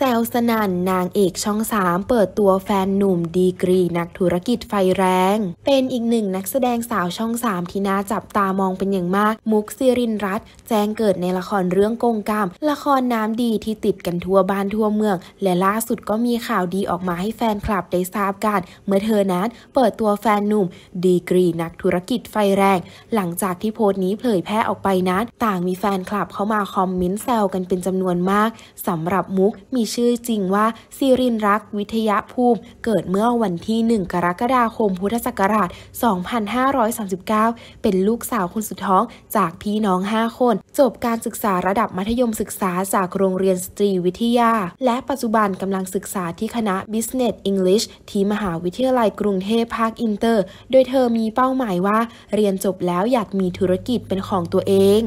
แซลสนันนางเอกช่องสามเปิดตัวแฟนหนุ่มดีกรีนักธุรกิจไฟแรง เป็นอีกหนึ่งนักแสดงสาวช่องสามที่น่าจับตามองเป็นอย่างมาก มุกซิรินรัตแจ้งเกิดในละครเรื่องกงกรรม ละครน้ำดีที่ติดกันทั่วบ้านทั่วเมือง และล่าสุดก็มีข่าวดีออกมาให้แฟนคลับได้ทราบกันเมื่อเธอนั้นเปิดตัวแฟนหนุ่ม ดีกรีนักธุรกิจไฟแรง หลังจากที่โพสต์นี้เผยแพร่ออกไปนั้นต่างมีแฟนคลับเข้ามาคอมเมนต์แซวกันเป็นจำนวนมากสำหรับมุกมีชื่อจริงว่าซิรินรักวิทยาภูมิ เกิดเมื่อวันที่ 1 กรกฎาคมพุทธศักราช 2539 เป็นลูกสาวคนสุดท้องจากพี่น้อง 5 คน จบการศึกษาระดับมัธยมศึกษาจากโรงเรียนสตรีวิทยา และปัจจุบันกำลังศึกษาที่คณะ Business English ที่มหาวิทยาลัยกรุงเทพภาคอินเตอร์ โดยเธอมีเป้าหมายว่า เรียนจบแล้วอยากมีธุรกิจเป็นของตัวเอง